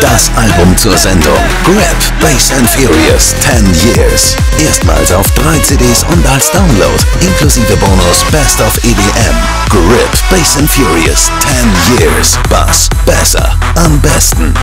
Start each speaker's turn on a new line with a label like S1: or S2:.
S1: Das Album zur Sendung. Grip, Bass and Furious 10 Years. Erstmals auf drei CDs und als Download. Inklusive Bonus Best of EDM. Grip, Bass and Furious 10 Years. Bass besser. Am besten.